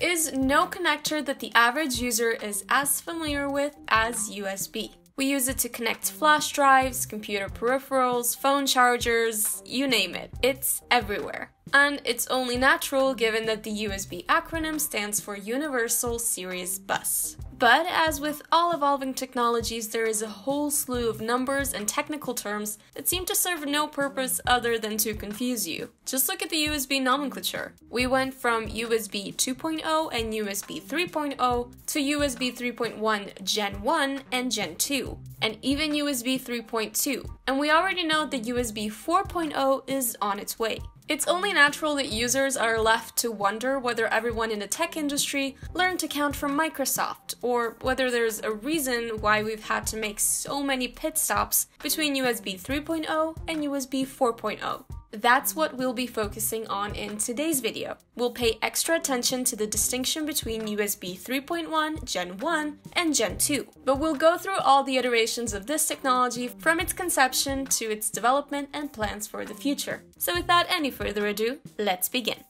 is no connector that the average user is as familiar with as USB. We use it to connect flash drives, computer peripherals, phone chargers, you name it. It's everywhere. And it's only natural given that the USB acronym stands for Universal Serial Bus. But as with all evolving technologies, there is a whole slew of numbers and technical terms that seem to serve no purpose other than to confuse you. Just look at the USB nomenclature. We went from USB 2.0 and USB 3.0 to USB 3.1 Gen 1 and Gen 2, and even USB 3.2. And we already know that USB 4.0 is on its way. It's only natural that users are left to wonder whether everyone in the tech industry learned to count from Microsoft, or whether there's a reason why we've had to make so many pit stops between USB 3.0 and USB 4.0. That's what we'll be focusing on in today's video. We'll pay extra attention to the distinction between USB 3.1, Gen 1, and Gen 2. But we'll go through all the iterations of this technology from its conception to its development and plans for the future. So without any further ado, let's begin.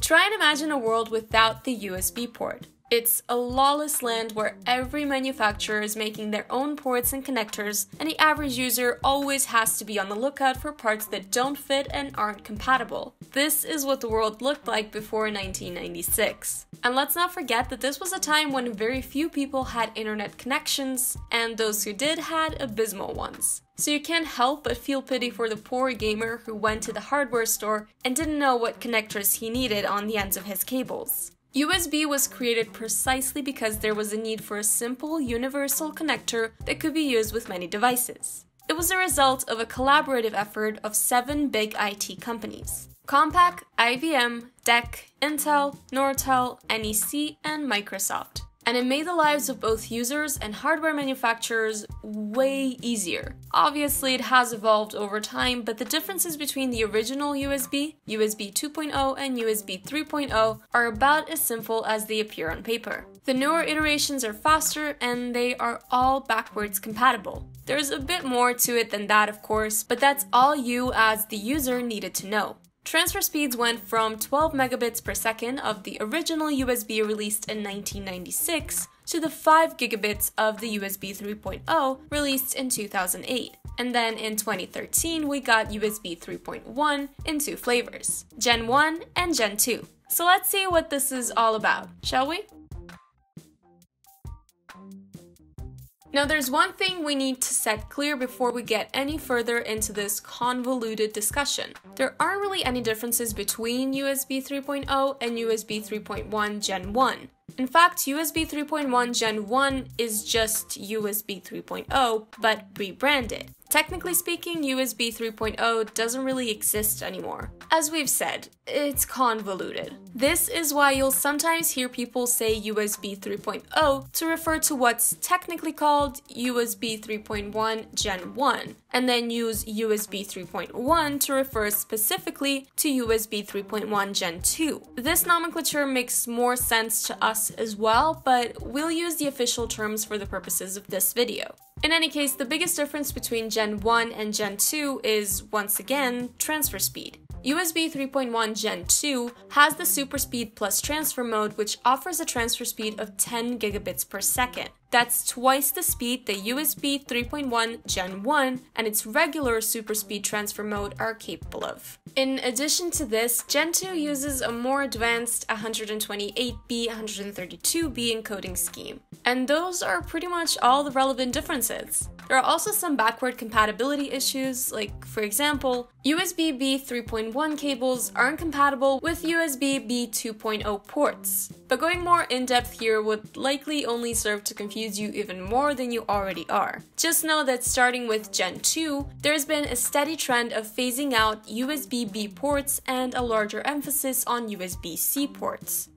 Try and imagine a world without the USB port. It's a lawless land where every manufacturer is making their own ports and connectors, and the average user always has to be on the lookout for parts that don't fit and aren't compatible. This is what the world looked like before 1996. And let's not forget that this was a time when very few people had internet connections, and those who did had abysmal ones. So you can't help but feel pity for the poor gamer who went to the hardware store and didn't know what connectors he needed on the ends of his cables. USB was created precisely because there was a need for a simple, universal connector that could be used with many devices. It was a result of a collaborative effort of seven big IT companies Compaq, IBM, DEC, Intel, Nortel, NEC, and Microsoft and it made the lives of both users and hardware manufacturers way easier. Obviously, it has evolved over time, but the differences between the original USB, USB 2.0, and USB 3.0 are about as simple as they appear on paper. The newer iterations are faster and they are all backwards compatible. There's a bit more to it than that, of course, but that's all you as the user needed to know. Transfer speeds went from 12 megabits per second of the original USB released in 1996 to the 5 gigabits of the USB 3.0 released in 2008. And then in 2013, we got USB 3.1 in two flavors Gen 1 and Gen 2. So let's see what this is all about, shall we? Now, there's one thing we need to set clear before we get any further into this convoluted discussion. There aren't really any differences between USB 3.0 and USB 3.1 Gen 1. In fact, USB 3.1 Gen 1 is just USB 3.0, but rebranded. Technically speaking, USB 3.0 doesn't really exist anymore. As we've said, it's convoluted. This is why you'll sometimes hear people say USB 3.0 to refer to what's technically called USB 3.1 Gen 1, and then use USB 3.1 to refer specifically to USB 3.1 Gen 2. This nomenclature makes more sense to us as well, but we'll use the official terms for the purposes of this video. In any case, the biggest difference between Gen 1 and Gen 2 is, once again, transfer speed. USB 3.1 Gen 2 has the Super Speed Plus transfer mode, which offers a transfer speed of 10 gigabits per second. That's twice the speed that USB 3.1 Gen 1 and its regular super speed transfer mode are capable of. In addition to this, Gen 2 uses a more advanced 128B 132B encoding scheme. And those are pretty much all the relevant differences. There are also some backward compatibility issues, like, for example, USB B 3.1 cables aren't compatible with USB B 2.0 ports. But going more in depth here would likely only serve to confuse you even more than you already are. Just know that starting with Gen 2, there's been a steady trend of phasing out USB B ports and a larger emphasis on USB C ports.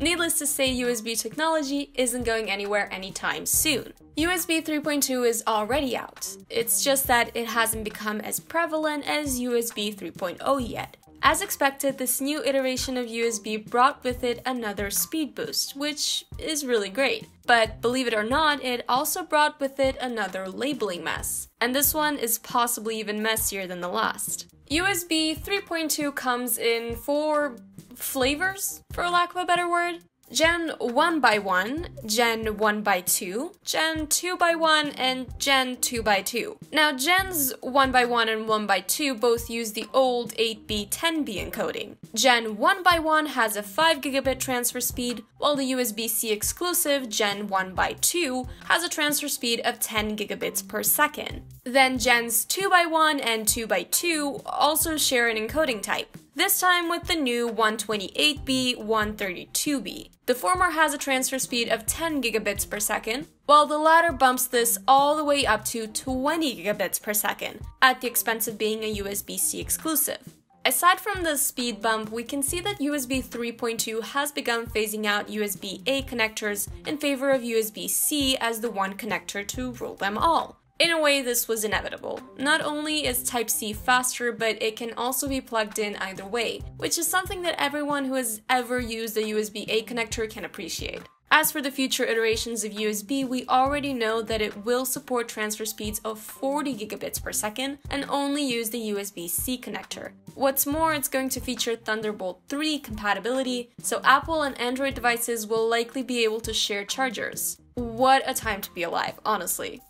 Needless to say, USB technology isn't going anywhere anytime soon. USB 3.2 is already out. It's just that it hasn't become as prevalent as USB 3.0 yet. As expected, this new iteration of USB brought with it another speed boost, which is really great. But believe it or not, it also brought with it another labeling mess. And this one is possibly even messier than the last. USB 3.2 comes in four flavors, for lack of a better word. Gen 1 by 1, Gen 1 by 2, Gen 2 by 1, and Gen 2 by 2. Now, Gens 1 by 1 and 1 by 2 both use the old 8B 10B encoding. Gen 1 by 1 has a 5 gigabit transfer speed, while the USB-C exclusive Gen 1 by 2 has a transfer speed of 10 gigabits per second. Then Gens 2x1 and 2x2 also share an encoding type this time with the new 128B 132B. The former has a transfer speed of 10 gigabits per second, while the latter bumps this all the way up to 20 gigabits per second, at the expense of being a USB-C exclusive. Aside from the speed bump, we can see that USB 3.2 has begun phasing out USB-A connectors in favor of USB-C as the one connector to rule them all. In a way, this was inevitable. Not only is Type-C faster, but it can also be plugged in either way, which is something that everyone who has ever used a USB-A connector can appreciate. As for the future iterations of USB, we already know that it will support transfer speeds of 40 gigabits per second and only use the USB-C connector. What's more, it's going to feature Thunderbolt 3 compatibility, so Apple and Android devices will likely be able to share chargers. What a time to be alive, honestly.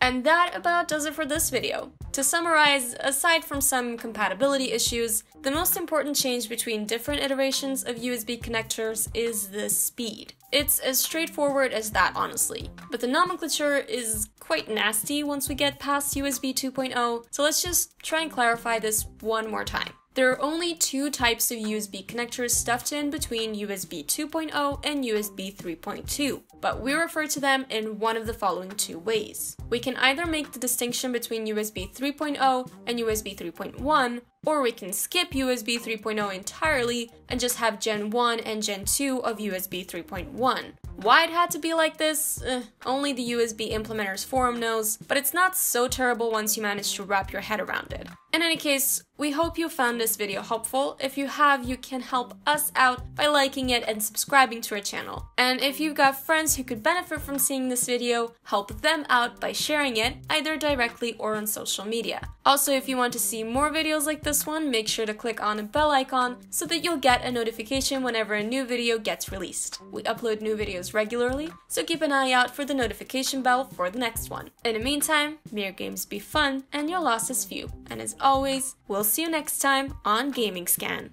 And that about does it for this video. To summarize, aside from some compatibility issues, the most important change between different iterations of USB connectors is the speed. It's as straightforward as that, honestly. But the nomenclature is quite nasty once we get past USB 2.0, so let's just try and clarify this one more time. There are only two types of USB connectors stuffed in between USB 2.0 and USB 3.2, but we refer to them in one of the following two ways. We can either make the distinction between USB 3.0 and USB 3.1, or we can skip USB 3.0 entirely and just have Gen 1 and Gen 2 of USB 3.1. Why it had to be like this, eh, only the USB Implementers forum knows, but it's not so terrible once you manage to wrap your head around it. In any case, we hope you found this video helpful. If you have, you can help us out by liking it and subscribing to our channel. And if you've got friends who could benefit from seeing this video, help them out by sharing it, either directly or on social media. Also, if you want to see more videos like this one, make sure to click on the bell icon so that you'll get a notification whenever a new video gets released. We upload new videos regularly, so keep an eye out for the notification bell for the next one. In the meantime, your games be fun and your losses few. And as always, we'll see you next time on Gaming Scan.